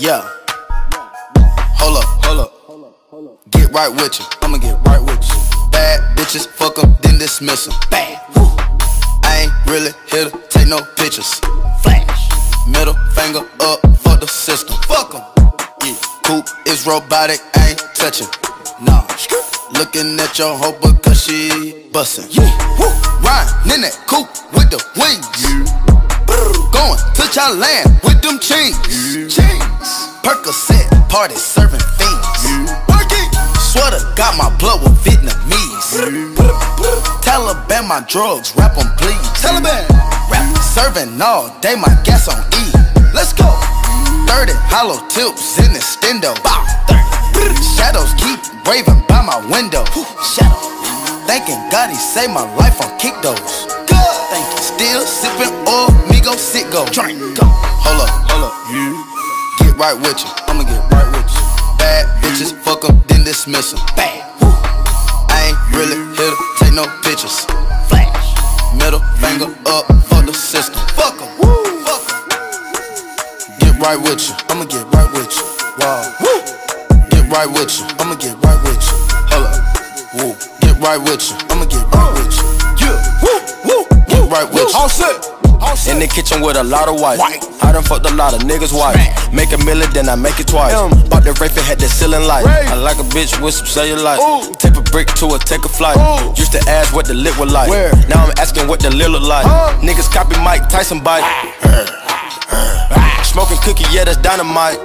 Yeah. Hold up, hold up. Get right with you. I'ma get right with you. Bad bitches, fuck them, then dismiss them. I ain't really here to take no pictures. Flash. Middle finger up for the system. Fuck them. Yeah. Coop is robotic, ain't touching. Nah. Looking at your hoe because she bustin'. Yeah. Woo. Riding in that coupe with the wings. Yeah. Going to Thailand with them chains. Yeah. Percocet, party serving fiends. Working. Sweater got my blood with Vietnamese. Taliban my drugs, rap on please. Taliban. Rap serving all day, my gas on E. Let's go. 30 hollow tips in the stendo. Bow. 30. Shadows keep raving by my window. Shadow. Thanking God he saved my life on kick those. Thank you. Still sipping oil, me go sit go. Drink. Go. Hold up, hold up. Get right with you. I'ma get right with you. Bad bitches, fuck them, then dismiss them. Bad. I ain't really here to take no pictures. Flash. Middle finger up system. Fuck them. Woo. Fuck 'em. Get right with you. I'ma get right with you. Wow. Woo. Get right with you. I'ma get right with you. Hold up. Woo. Get right with you. I'ma get right with you. Yeah. Woo. Woo. Get right with you. All set. In the kitchen with a lot of white. White. I done fucked a lot of niggas' wife. Make a million, then I make it twice. Em. Bought the Wraith and had the ceiling light. Wraith. I like a bitch with some cellulite. Ooh. Take a brick to her, take a flight. Ooh. Used to ask what the lip was like. Where? Now I'm asking what the lil look like. Huh? Niggas copy Mike Tyson bite. Ah. Smoking cookie, yeah, that's dynamite.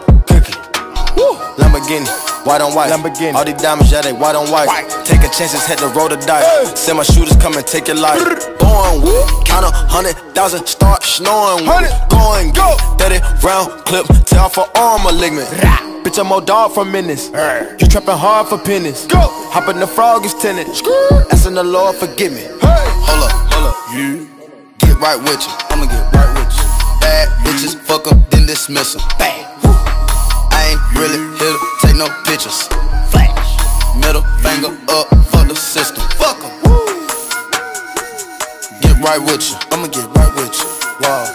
Woo. Lamborghini, white on white. Lamborghini. All these diamonds, yeah, they white on white. White. Taking chances, had to roll the dice. Hey. Send my shooters come and take your life. Born with, count a hundred thousand, start snoring with. Going, Go. 30 round clip, tell for arm malignant. Bitch, I'm more dog for minutes. You trapping hard for pennies. Go. Hop in the frog is tenant. Asking the Lord, forgive me. Hey. Hold up, hold up. You get right with you. I'ma get right with you. Bad bitches, fuck them, then dismiss them. Woo. Really here to take no pictures. Flash. Middle finger up for the system. Fuck them. Get right with you. I'ma get right with you. Wow.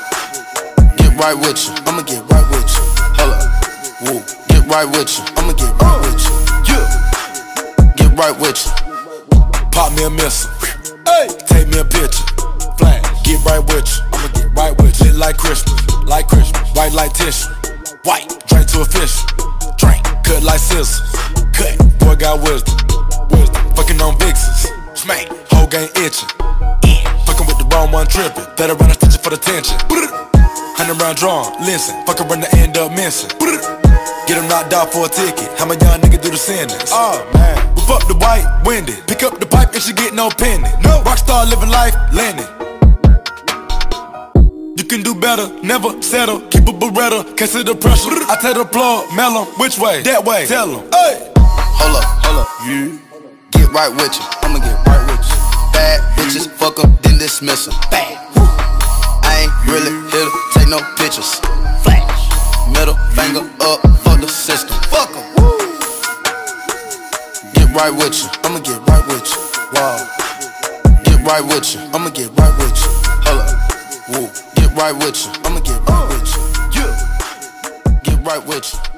Get right with you. I'ma get right with you. Hold up. Woo. Get right with you. I'ma get right with you. Yeah. Get right with you. Pop me a missile. Hey. Take me a picture. Flash. Get right with you. I'ma get right with you. Lit like Christmas. Like Christmas. White like tissue. White. Drink to a fish. Like scissors. Cut. Boy got wisdom. Wisdom. Fucking on vixens. Smack. Whole game itching. Fucking with the wrong one tripping. Better run a stitching for the tension. Hundred round drawn. Listen. Fuck run the end up missing. Get him knocked out for a ticket. How my young nigga do the sentence? Oh man. Whip up the white, winded. Pick up the pipe and she get no penny. No. Rockstar living life, landing. Can do better, never settle. Keep a beretta, can't the pressure. I tell the plug, mellow, which way? That way. Tell him. Hey. Hold up, hold up. You get right with you. I'ma get right with you. Bad bitches, fuck them, then dismiss them. Woo. I ain't really here to take no pictures. Flash. Middle finger up for the system. Fuck them. Get right with you. I'ma get right with you. Wow. Get right with you. I'ma get right with you. I'ma get right with you. Yeah. Get right with you.